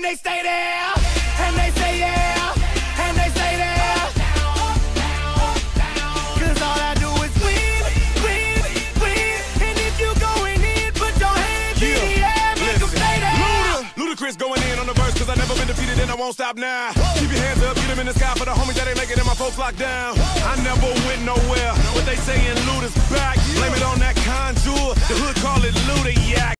and they stay there, and they say yeah, and they say there. Cause all I do is win, win, win. And if you going in, put your hands yeah. in the air, make them stay there. Luda. Ludacris going in on the verse, cause I never been defeated and I won't stop now. Whoa. Keep your hands up, get them in the sky for the homies that ain't making it and my folks locked down. Whoa. I never went nowhere.